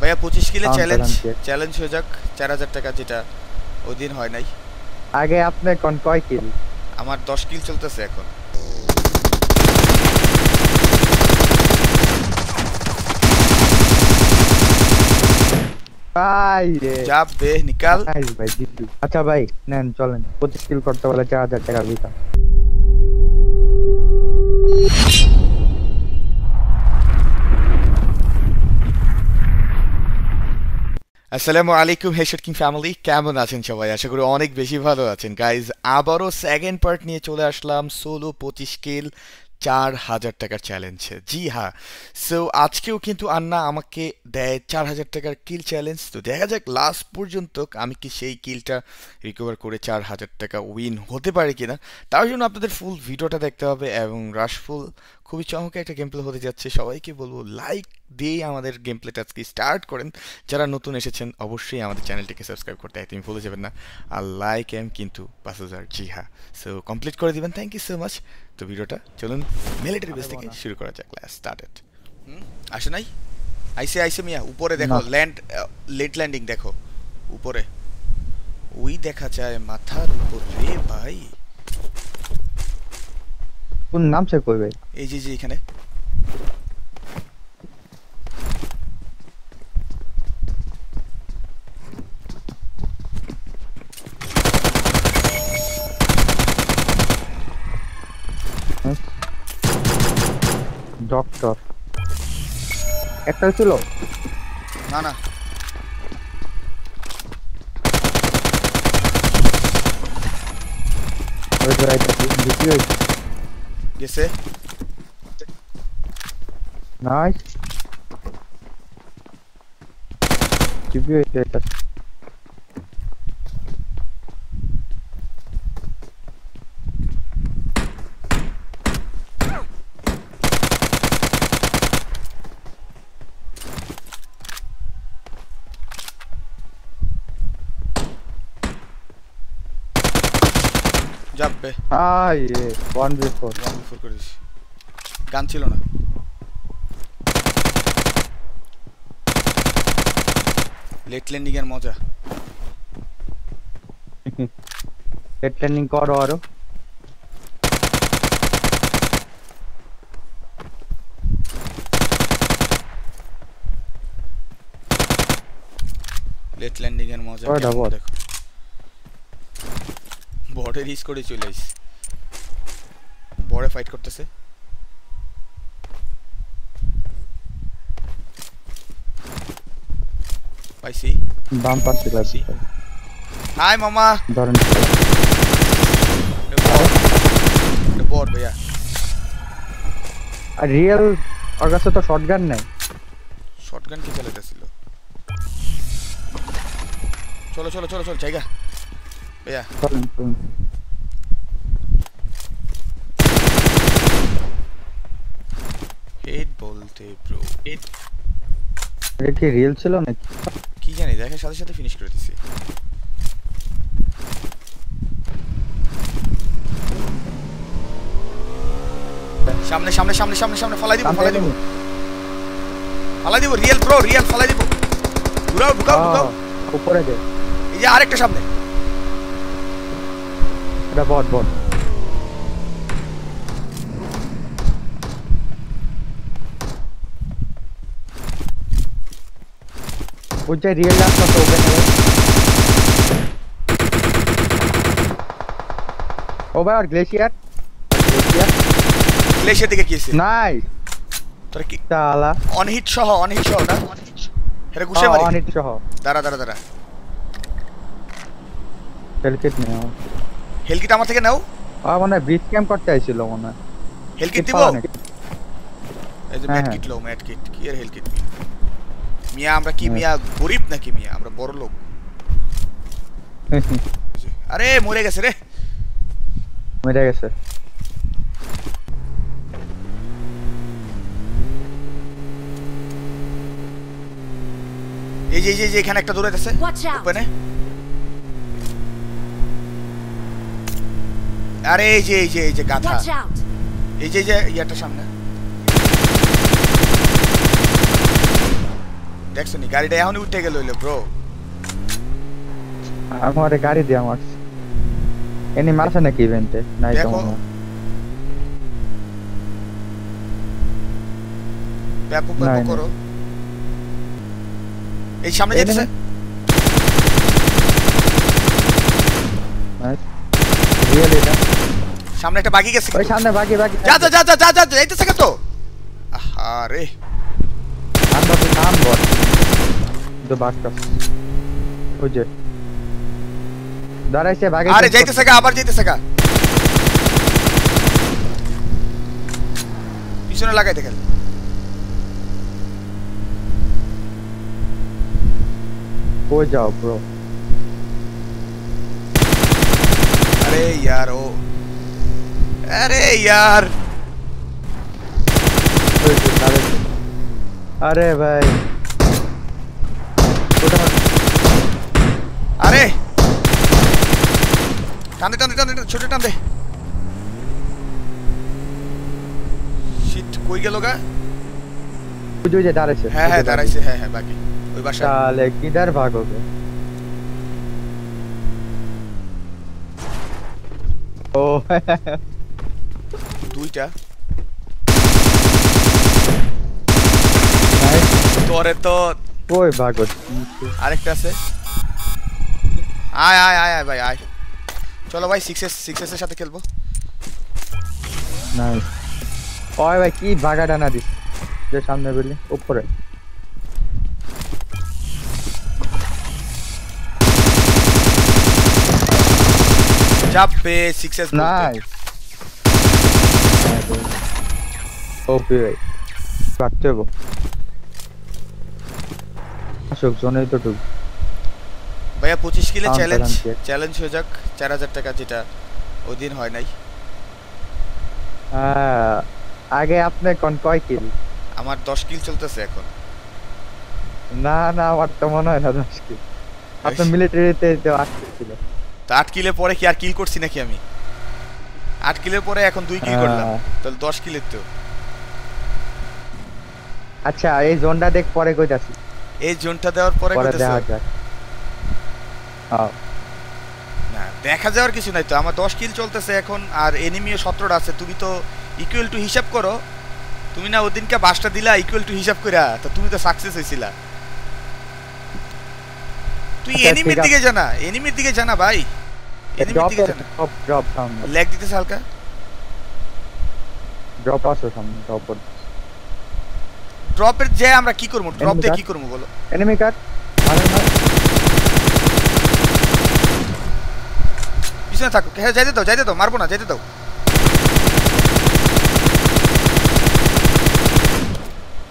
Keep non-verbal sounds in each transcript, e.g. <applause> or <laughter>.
ভাইয়া পঁচিশ kilo challenge challenge হয়ে যাক। চার হাজার টাকা যেটা ওই দিন হয় নাই। আগে আপনি কোন কয় কিল? আমার দশ কিল চলতেছে এখন। ভাই রে। যা বে নিকাল। ভাই জিতু আচ্ছা ভাই নেন চলেন। পঁচিশ কিল করতে বলে চার হাজার টাকা ভিতা আসসালামু আলাইকুম হেশট কিং ফ্যামিলি। কেমন আছেন সবাই? আশা করি অনেক বেশি ভালো আছেন। গাইজ আবারও সেকেন্ড পার্ট নিয়ে চলে আসলাম। সোলো পঁচিশ কিল চার হাজার টাকার চ্যালেঞ্জে জি হ্যাঁ সো আজকেও কিন্তু আন্না আমাকে দেয় চার হাজার টাকার কিল চ্যালেঞ্জ তো দেখা যাক লাস্ট পর্যন্ত আমি কি সেই কিলটা রিকভার করে চার হাজার টাকা উইন হতে পারে কিনা। তার জন্য আপনাদের ফুল ভিডিওটা দেখতে হবে এবং রাশফুল খুবই চমকে একটা গেম প্লে হতে যাচ্ছে। সবাইকে বলব লাইক দিয়ে আমাদের গেম প্লেটা আজকে স্টার্ট করেন। যারা নতুন এসেছেন অবশ্যই আমাদের চ্যানেলটিকে সাবস্ক্রাইব করতে একদমই ভুলে যাবেন না। আর লাইক এম কিন্তু পাঁচ হাজার জি হ্যাঁ। সো কমপ্লিট করে দিবেন থ্যাংক ইউ সো মাচ তো ভিডিওটা চলুন মিলিটারি বেস থেকে শুরু করা যাক ক্লাস স্টার্টেড আসে নাই? আইসে আইসে মিয়া উপরে দেখো ল্যান্ড লেট ল্যান্ডিং দেখো। উপরে। ওই দেখা যায় মাথার উপর। রে ভাই। কোন নাম কই ভাই এই যে যে এখানে ডক্টর একটা ছিল না না ওই তো রাইট বেশি হয়েছে গেছে নাইস জিপি হয়েছে যাবে। ফোর ওয়ান ফোর করে দিছি গান ছিল না। লেট ল্যান্ডিং এর মজা। <laughs> হেড ট্রেনিং করো আরও। লেট ল্যান্ডিং এর মজা। দেখো। বর্ডার রিস করে চলে আইস। বড়ে ফাইট করতেছে। পাইছি। বাম পাশে লাগছে। হাই মামা। ধরেন। বট ভাইয়া। আর রিয়েল ওর কাছে তো শটগান নাই। শটগান কি চালাইতেছিল। চলো চলো চলো চলো জায়গা। ভাইয়া। চলেন বলতে ব্রো এটা কি রিয়েল ছিল নাকি? কি জানি দেখার সাথে সাথে ফিনিশ করে দিছি। সামনে সামনে সামনে সামনে সামনে ফালাই দিব ফলাই দিব। ফালাই দিব রিয়েল ব্রো রিয়েল ফালাই দিব। ঢুকাও ঢুকাও ঢুকাও। উপরে দে। এই যে আরেকটা সামনে। এটা বট বট। ওই যে রিয়েল রাস্তা তো ওপেন ও ভাই আর গ্লেশিয়ার গ্লেশিয়ার গ্লেশিয়ার দিকে কি আছে নাই তোরা কি তালা অনহিট সহ অনহিট সহ না এটা ঘুষে মারি অনিট সহ দাঁড়া দাঁড়া দাঁড়া হেলকেট নেই আমার হেলকিট আমার থেকে নাও আর মনে হয় ব্রিজ ক্যাম্প করতে আইছিল মনে হয় হেলকিট দিব পাওয়া নাকি? এই যে হ্যাঁ, ম্যাট হ্যাঁ। কিট লো ম্যাট কিট কি আর হেলকিট মিয়া আমরা কি হ্যাঁ। মিয়া গরিব নাকি মিয়া আমরা বড় লোক আরে মরে গেছে রে মেরে গেছে এই যে এই যে এই যে এখানে একটা দৌড়াইতেছে Watch out! ওপেনে আরে এই যে এই যে এই যে গাধা Watch out! এই যে এই যে ইয়াটা সামনে দেখছ নি? গাড়িটা এখনই উঠে গেল হইল ব্রো আমার গাড়ি দিয়ে আমার এনি মারছে নাকি ইভেন্টে নাই তো ব্যাপক ব্যাপক করো। এই সামনে যেতেছে. Real এটা? সামনে একটা বাকি গেছে ওই সামনে বাকি বাকি। যা যা যা যা যা যাইতেছে তো আরে আমরা তো নাম বল তো বাক্কা ওই যে দাঁড়াইছে বাকি আরে যাইতেছে গা আবার যাইতেছে গা পিছনে লাগাই দেখেন কই যাও ব্রো अरे यार ओ अरे यार আরে ভাই। আরে! টান দে টান দে টান দে ছোট টান দে। শিট কই গেল গা? ওই যে- দাঁড়াইছে। হ্যাঁ হ্যাঁ দাঁড়াইছে হ্যাঁ হ্যাঁ বাকি। ওই বাসা তাহলে কিদার ভাগ হবে? ও। দুইটা। তোরে তো কই ভাগ হচ্ছে আরেকটা আছে। আয় আয় আয় আয় ভাই আয়। চলো ভাই সিক্স এস সিক্স এর সাথে খেলব। নাইস ওই ভাই কি ভাগা ডানা দিস? যে সামনে বেলি উপরে। চাপবে সিক্স এস নাইস ওপি ভাই কাটতে হব আসুক জোনেই তো ঢুক ভাইয়া পঁচিশ কিলো চ্যালেঞ্জ চ্যালেঞ্জ হয়ে যাক। চার হাজার টাকা যেটা ওই দিন হয় নাই। আগে আপনি কোন কয় কিল? আমার দশ কিল চলতেছে এখন। না না আমার তো মনে হয় না দশ কিল। আপনার মিলিটারিতে তো আটকে ছিল। তা আট কিলের পরে কি আর কিল করছি নাকি আমি? আট কিলের পরে এখন দুই কিল করলাম। হ্যাঁ। তাহলে দশ কিলের তো। আচ্ছা এই জোনটা দেখ পরে কইতাছি। এই জোনটা দেওয়ার পরে না দেখা যাওয়ার কিছু নাই তো আমার দশ কিল চলতেছে এখন আর এনিমিও সতেরোটা আছে তুমি তো ইকুয়াল টু হিসাব করো। তুমি না ওদিনকে বাসটা দিলা ইকুয়াল টু হিসাব কইরা তো তুমি তো সাকসেস হইছিলা। তুই আচ্ছা, এনিমির আছে। দিকে জানা এনিমির দিকে জানা ভাই। এনিমির দিকে জানা। ড্রপ ড্রপ সাউন্ড ল্যাগ দিতেছে হালকা? ড্রপ আছে সামনে ড্রপ ড্রপের যে আমরা কি করব? ড্রপ দিয়ে কি করব বলো? এনিমি কাট পিছনে থাকো। হ্যাঁ যাইতে দাও যাইতে দাও মারবো না যাইতে দাও।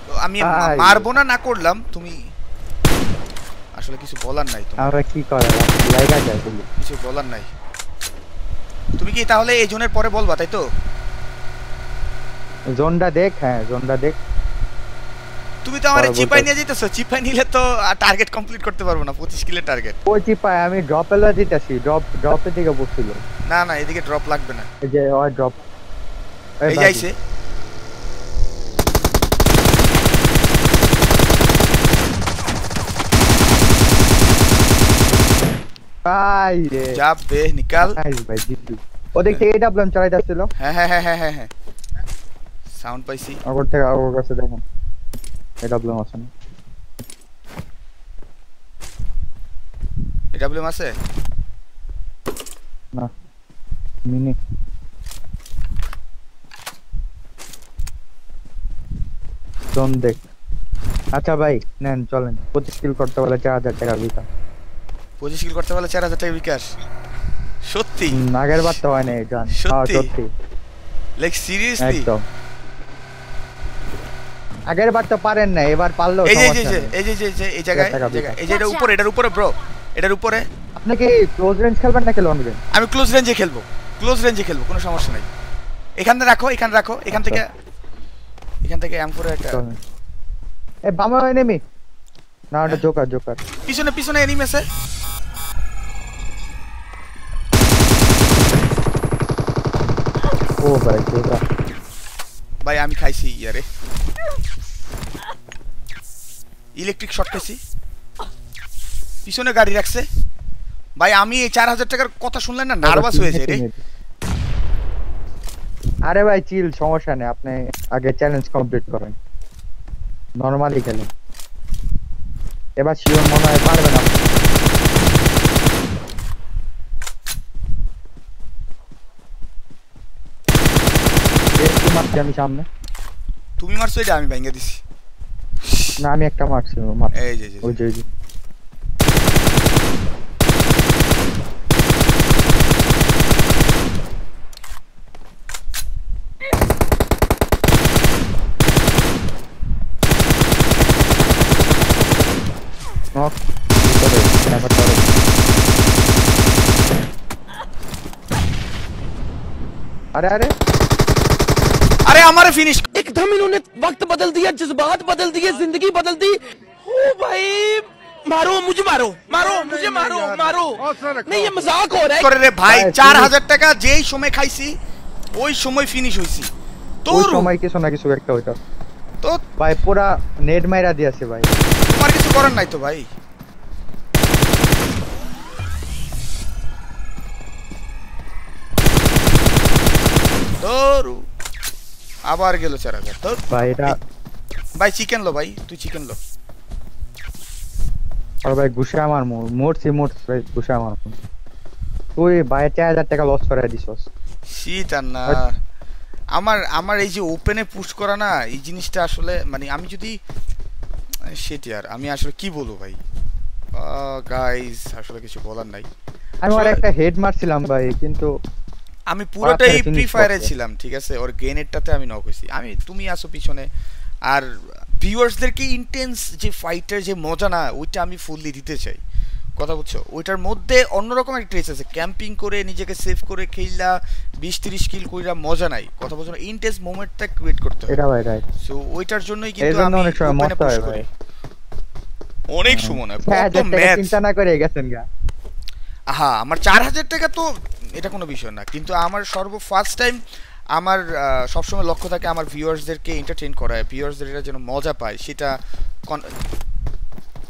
তো আমি মারবো না না করলাম তুমি আসলে কিছু বলার নাই তোমার। আমরা কি করা লাইগা যায় বলি কিছু বলার নাই। তুমি কি তাহলে এই জোনের পরে বলবা তাই তো? জোনটা দেখ হ্যাঁ জোনটা দেখ। তুমি তো আমার পরে চিপাই বলতে- নিয়ে যেতেছো চিপাই নিলে তো টার্গেট কমপ্লিট করতে পারব না পঁচিশ কিলের টার্গেট ওই চিপাই আমি ড্রপ এলা দিতেছি ড্রপ ড্রপের দিকে পড়ছিল না না এদিকে ড্রপ লাগবে না। এই যে ওই ড্রপ এই যাইছে আই রে। যাবে নিকাল। নাইস ভাই জিতু ওদিক থেকে এটা প্ল্যান চালাইতেছিল। হ্যাঁ হ্যাঁ হ্যাঁ হ্যাঁ হ্যাঁ হ্যাঁ। সাউন্ড পাইছি। ওর থেকে ওর কাছে দেখেন। প্ল্যান আছে না? এডাব্লিউএম আছে? না। মিনি জোন দেখ আচ্ছা ভাই নেন চলেন। পঁচিশ কিল করতে বলে চার হাজার টাকা বিকা পঁচিশ কিল করতে পারলে চার হাজার টাকা বিকাশ? সত্যি? হুম, আগের বার হয় না গান সত্যি? সত্যি। লাইক সিরিয়াসলি একদম। আগের বার তো পারেন না এবার পারল এই যে এই যে এই যে এই জায়গায় এই যে এটার উপরে এটার উপরে ব্রো এটার উপরে। আপনি কি ক্লোজ রেঞ্জ খেলবেন নাকি লং রেঞ্জ আমি ক্লোজ রেঞ্জে খেলব ক্লোজ রেঞ্জে খেলব কোনো সমস্যা নাই। এখানে রাখো এখানে রাখো এখান থেকে এখান থেকে এম ফোরে একটা চলেন। এ বামা এনিমি না ওটা হ্যাঁ? জোকার জোকার পিছনে পিছনে এনিমি আছে। ও ভাই জোকার ভাই, আমি খাইছি ইয়ারে ইলেকট্রিক শর্ট খেয়েছি পিছনে গাড়ি রাখছে। ভাই, আমি এই চার হাজার টাকার কথা শুনলেন না? নার্ভাস হয়েছে রে। আরে ভাই চিল সমস্যা নেই। আপনি আগে চ্যালেঞ্জ কমপ্লিট করেন। নরমালি খেলেন। এবার শিওর মনে হয় পারবেন আপনি। একটু মারছি আমি সামনে তুমি মারছো এটা আমি ভেঙে দিছি না আমি একটা মারছি মার এই যে যে, ওই যে যে ওই যে Knock. ভিতরে, sniper টারে। আরে আরে আরে আমারে ফিনিশ एकदम इन्होंने वक्त बदल दिया जज्बात बदल दिए जिंदगी बदल दी ओ भाई मारो मुझे मारो मारो मुझे मारो मारो नहीं ये मजाक हो रहा है করে রে ভাই ভাই, চার finish। হাজার টাকা যেই সময় খাইছি ওই সময় ফিনিশ হইছি ওই তোর সময় কিছু না কিছু একটা ওইটা তো ভাই পুরা নেট মাইরা দিয়েছে ভাই তোমার কিছু করার নাই তো ভাই তোর আবার গেল চার হাজার। তোর? ভাই এটা ভাই চিকেন লো ভাই তুই চিকেন লো। আর ভাই ঘুষে আমার মোর- মরছি মরছি ভাই ঘুষে আমার তুই ভাই চার হাজার টাকা লস করে দিছস। শীত আর না আমার আমার এই যে ওপেনে পুশ করা না এই জিনিসটা আসলে মানে আমি যদি সেটি আর আমি আসলে কি বলব ভাই? গাইস আসলে কিছু বলার নাই। আমি আর একটা হেড মারছিলাম ভাই কিন্তু আমি পুরোটাই ফ্রি ফায়ারে ছিলাম ঠিক আছে? ওর গ্রেনেডটাতে আমি নক হয়েছি। আমি তুমি আসো পিছনে। আর ভিউয়ার্সদেরকে ইন্টেন্স যে ফাইটের যে মজা না ওইটা আমি ফুললি দিতে চাই। কথা বুঝছ ওইটার মধ্যে অন্যরকম একটা ট্রেস আছে। ক্যাম্পিং করে নিজেকে সেভ করে খেললা বিশ তিরিশ কিল কইরা মজা নাই। কথা বলছো না? ইন্টেন্স মোমেন্টটা ক্রিয়েট করতে রাইট সো ওইটার জন্যই কিন্তু আমি অনেক সময় পুশ হয় ভাই। অনেক সময় না কত ম্যাচ চিন্তা না করে গেছেন গা। হ্যাঁ আমার চার হাজার টাকা তো এটা কোনো বিষয় না। কিন্তু আমার সর্ব ফার্স্ট টাইম আমার সবসময় লক্ষ্য থাকে আমার ভিউয়ার্সদেরকে এন্টারটেন করা ভিউয়ার্সদের এটা যেন মজা পায় সেটা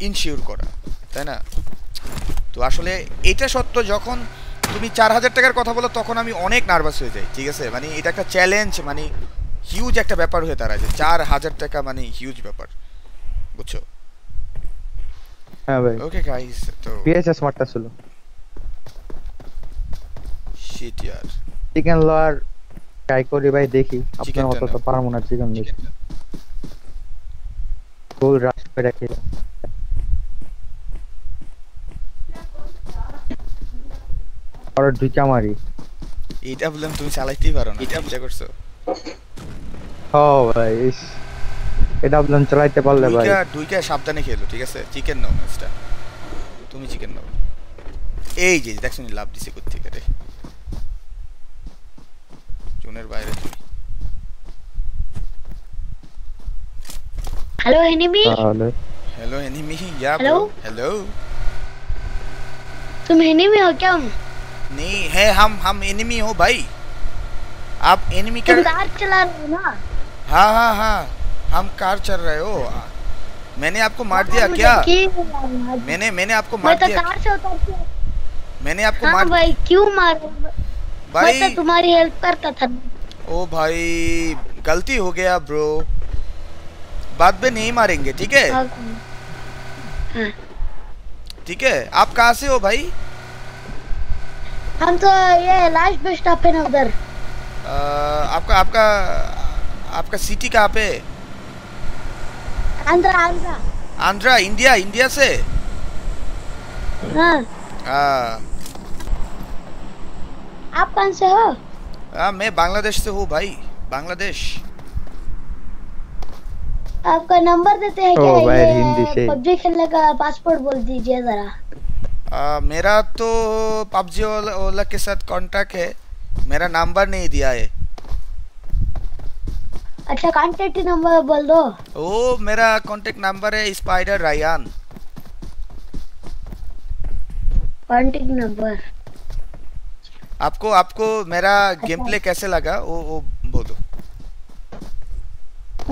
ইনশিওর করা তাই না? তো আসলে এটা সত্য যখন তুমি চার হাজার টাকার কথা বলো তখন আমি অনেক নার্ভাস হয়ে যাই ঠিক আছে? মানে এটা একটা চ্যালেঞ্জ মানে হিউজ একটা ব্যাপার হয়ে দাঁড়ায় যে চার হাজার টাকা মানে হিউজ ব্যাপার বুঝছ? হ্যাঁ ভাই। ওকে গাইস তো পিএসএস মারটা ছিল শিট ইয়ার চিকেন লয়ার ট্রাই করি ভাই দেখি। আপনার মতো তো। পারব না চিকেন বেশি ফুল রাশ করে খেয়ে। আর ঢুকা মারি এটা বললাম তুমি চালাইতেই পারো না চিন্তা করছ। ও ভাই ইস। এটা বললাম চালাইতে পারলে ভাই। দুইটা দুইটা সাবধানে খেলো ঠিক আছে? চিকেন নাও ম্যাচটা তুমি চিকেন নাও। এই যে দেখছ নি লাভ দিছে কোথেকে রে? জোনের বাইরে তুমি हेलो एनिमी তাহলে हेलो एनिमी या Hello? हेलो तुम एनिमी हो क्या नहीं है हम हम एनिमी हो भाई आप एनिमी तुम का कार चला रहे हो ना हाँ हाँ हाँ हम कार चल रहे हो मैंने आपको मार दिया मुझे क्या क्यों मारा? मैंने मैंने आपको मैं मार तो दिया कार से उतर के मैंने आपको हाँ मार भाई क्यों मारो मैं भाई तो तुम्हारी हेल्प करता था ओ भाई गलती हो गया ब्रो बाद में नहीं मारेंगे ठीक है? हाँ। ठीक है? आप कहाँ से हो भाई? हम तो ये लास्ट बस स्टॉप ना उधर। आपका आपका आपका सिटी कहाँ पे? आंध्रा आंध्रा। आंध्रा इंडिया इंडिया से? हाँ। हाँ आप कौन से हो? हाँ, मैं बांग्लादेश से हूँ भाई बांग्लादेश। आपका नंबर देते हैं क्या? भाई, हिंदी से। ये पबजी खेलने का पासपोर्ट बोल दीजिए जरा। मेरा तो पबजी ओला, ओला के साथ कांटेक्ट है मेरा नंबर नहीं दिया है। अच्छा कॉन्टेक्ट नंबर बोल दो। ओ मेरा कांटेक्ट नंबर है स्पाइडर रायान कॉन्टेक्ट नंबर आपको आपको मेरा गेम प्ले <laughs> कैसे लगा वो वो बोलो।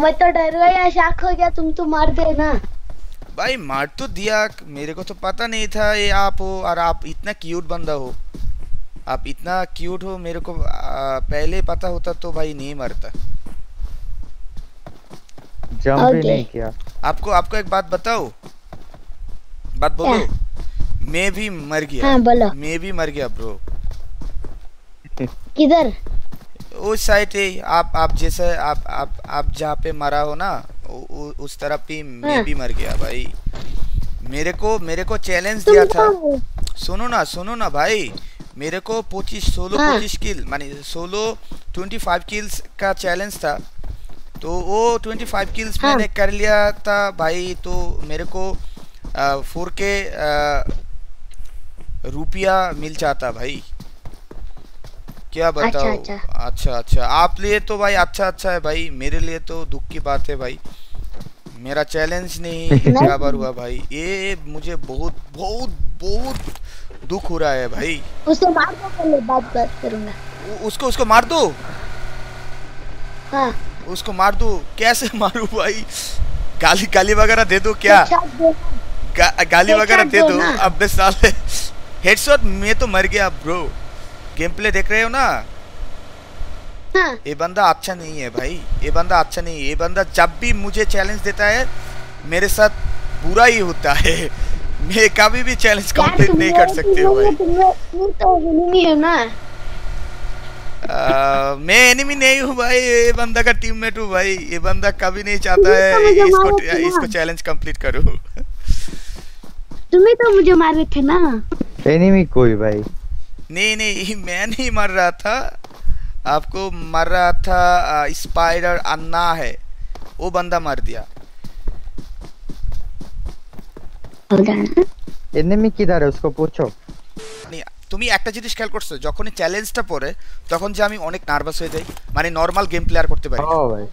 मैं तो डर गया शाक हो गया तुम तो मार दे ना भाई मार तो दिया मेरे को तो पता नहीं था ये आप हो और आप इतना क्यूट बंदा हो। आप इतना क्यूट हो मेरे को आ, पहले पता होता तो भाई नहीं मरता। जंप भी Okay. नहीं किया। आपको आपको एक बात बताओ? बात बोलो। मैं भी मर गया। हाँ, बोलो। मैं भी मर गया ब्रो किधर? उस साइड है। आप आप जैसे आप आप आप जहाँ पे मरा हो ना उ, उ, उस तरफ़ भी मैं हाँ। भी मर गया भाई। मेरे को मेरे को चैलेंज दिया था। सुनो ना सुनो ना भाई। मेरे को पच्चीस सोलो हाँ। पच्चीस किल माने सोलो ट्वेंटी फाइव किल्स का चैलेंज था। तो वो ट्वेंटी फाइव किल्स हाँ। मैंने कर लिया था भाई। तो मेरे को फोर के रुपया मिल जाता भाई। क्या बताओ अच्छा। अच्छा। अच्छा अच्छा। आप लिए तो भाई अच्छा अच्छा है भाई। मेरे लिए तो दुख की बात है भाई। मेरा चैलेंज नहीं <laughs> बराबर हुआ भाई। ये मुझे बहुत बहुत बहुत दुख हो रहा है भाई। उसको मार दो पहले बात बात करूँगा। उसको उसको मार दो। हाँ। उसको मार दो। कैसे <laughs> मारू भाई? गाली गाली वगैरह दे दो क्या? गा, गाली वगैरह दे दो अब साले। हेडशॉट मैं तो मर गया ब्रो गेम प्ले देख रहे हो ना? हाँ। ये बंदा अच्छा नहीं है भाई। ये बंदा अच्छा नहीं है। ये बंदा जब भी मुझे चैलेंज देता है मेरे साथ बुरा ही होता है। <laughs> मैं कभी भी चैलेंज कंप्लीट नहीं कर सकते हो भाई। तो हो ना? आ, मैं एनिमी नहीं हूँ भाई। ये बंदा का टीममेट हूँ भाई। ये बंदा कभी नहीं चाहता है तो इसको ना। इसको चैलेंज कंप्लीट करो। तुम्हें तो मुझे मारे थे ना। एनिमी कोई भाई। नहीं नहीं <laughs> मैं नहीं मर रहा था आपको मर रहा था आ, स्पाइडर अन्ना है वो बंदा मर दिया এনিমি কিধারে उसको पूछो মানে তুমি একটা জিনিস খেয়াল করছো যখনই চ্যালেঞ্জটা পড়ে তখন যে আমি অনেক নার্ভাস হয়ে যাই মানে নর্মাল গেম প্লেয়ার করতে পারি না। ও ভাই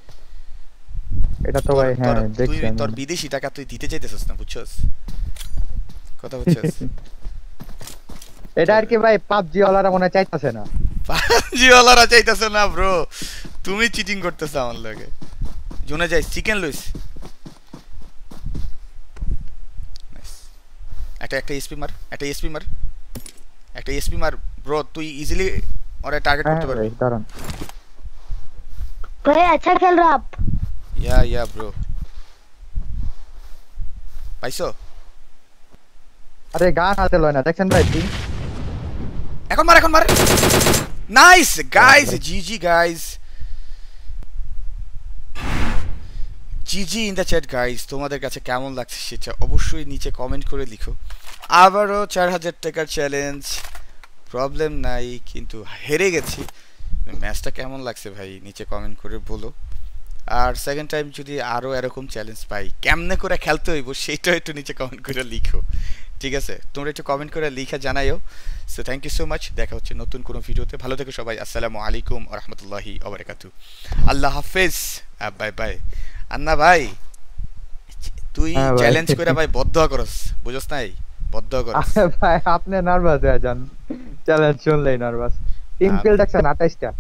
এটা তো ভাই হ্যাঁ তোর- তুই দেখছি তোর আমি। বিদেশি টাকা তুই দিতে চাইতেছিস না বুঝছস কথা বুঝছস <laughs> এটা আর কি ভাই পাবজি ওয়ালারা মনে হয় চাইতাছে না জিওলারা চাইতেছে না ব্রো তুমি চিটিং করতেছ আমার লগে জোনে যাই চিকেন লুইস একটা একটা এসপি মার একটা এসপি মার একটা এসপি মার ব্রো তুই ইজিলি ওরে টার্গেট হ্যাঁ করতে পারবি ভাই দাঁড়ান भाई अच्छा खेल रहा आप ইয়া ইয়া ব্রো পাইছো আরে গান হাতে লয় না দেখছেন ভাই কি এখন মার এখন মার। Nice guys GG guys GG in the chat guys তোমাদের কাছে কেমন লাগছে সেটা অবশ্যই নিচে কমেন্ট করে লিখো। আবারও চার হাজার টাকার চ্যালেঞ্জ প্রবলেম নাই, কিন্তু হেরে গেছি। ম্যাচটা কেমন লাগছে ভাই? নিচে কমেন্ট করে বলো। আর সেকেন্ড টাইম যদি আরও এরকম চ্যালেঞ্জ পাই, কেমনে করে খেলতে হইব সেইটাও একটু নিচে কমেন্ট করে লিখো। ঠিক আছে তোমরা একটু কমেন্ট করে লিখে জানাইও। So thank you so much দেখা হচ্ছে নতুন কোনো ভিডিওতে। ভালো থেকো সবাই। আসসালামু আলাইকুম রহমতুল্লাহি ওবরাকাতু। আল্লাহ হাফেজ। বাই বাই আন্না ভাই তুই চ্যালেঞ্জ করে ভাই বদ্ধ করস। বুঝছ নাই? বদ্ধ করস। ভাই আপনি নার্ভাস হয়ে যান। চ্যালেঞ্জ শুনলেই নার্ভাস টিম কিল দেখছেন আঠাইশটা।